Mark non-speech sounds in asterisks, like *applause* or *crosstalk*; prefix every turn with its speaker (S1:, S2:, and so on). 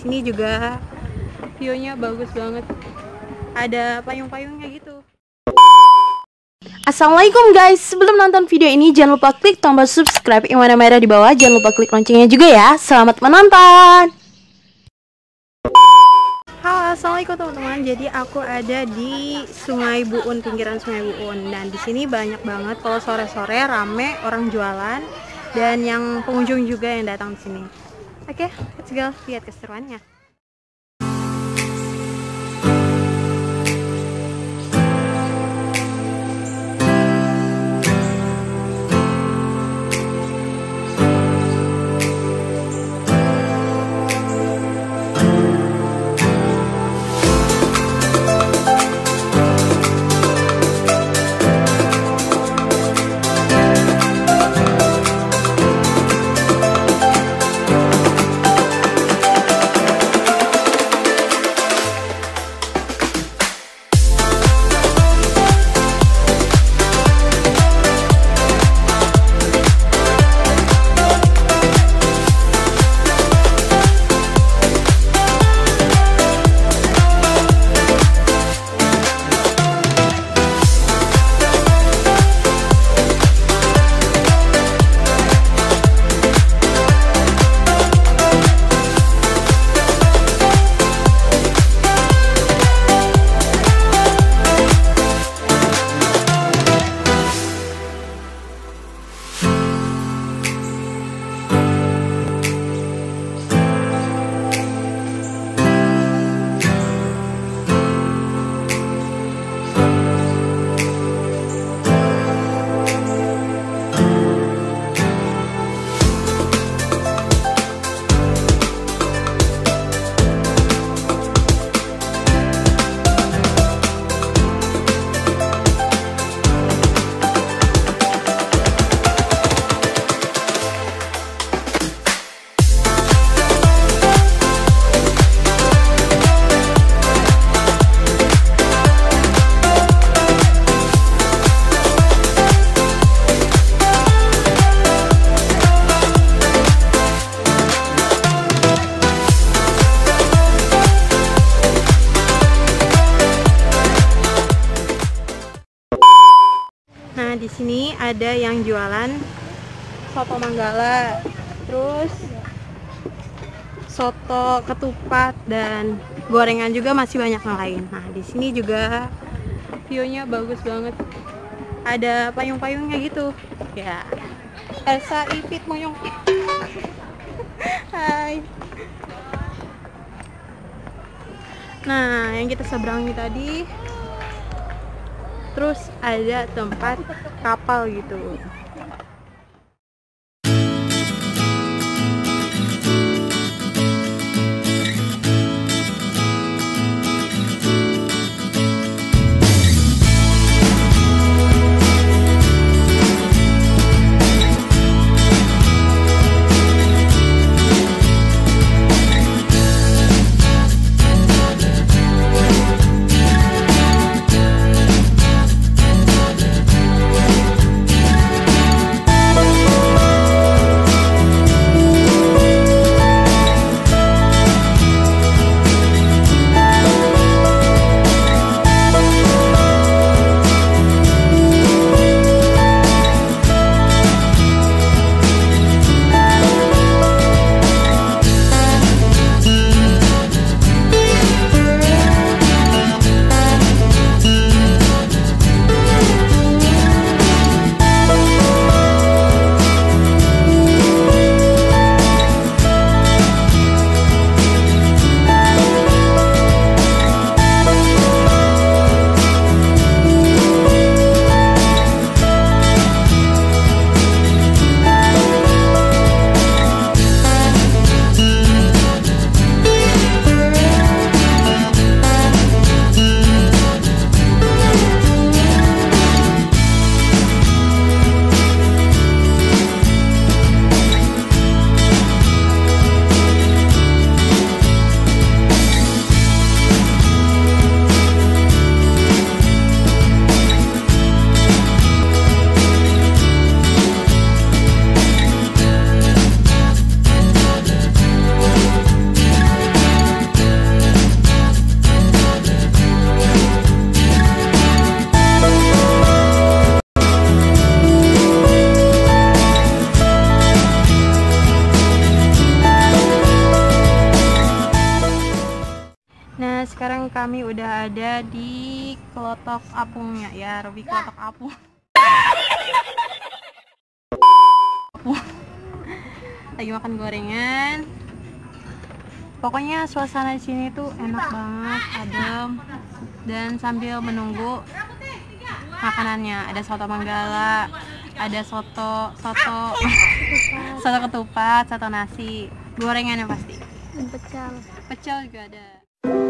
S1: Sini juga view-nya bagus banget. Ada payung-payungnya gitu.
S2: Assalamualaikum guys, sebelum nonton video ini jangan lupa klik tombol subscribe yang warna merah di bawah Jangan lupa klik loncengnya juga ya Selamat menonton
S1: Halo, assalamualaikum teman-teman. Jadi aku ada di Sungai Buun, pinggiran Sungai Buun. Dan di sini banyak banget kalau sore-sore rame orang jualan dan yang pengunjung juga yang datang di sini. Oke, let's go lihat keseruannya. Sini ada yang jualan soto manggala, terus soto ketupat dan gorengan juga masih banyak yang lain. Nah, di sini juga view-nya bagus banget. Ada payung-payungnya gitu. Ya. Elsa Ipit Moyong. Hai. Nah, yang kita seberangi tadi terus ada tempat kapal gitu kami udah ada di Kelotok Apungnya ya, Robi Kelotok Apung. *laughs* Lagi makan gorengan. Pokoknya suasana di sini tuh enak banget, adem. Dan sambil menunggu makanannya, ada soto manggala, ada soto, soto, *laughs* soto ketupat, soto nasi, gorengannya pasti.
S3: pecel
S1: Pecel juga ada.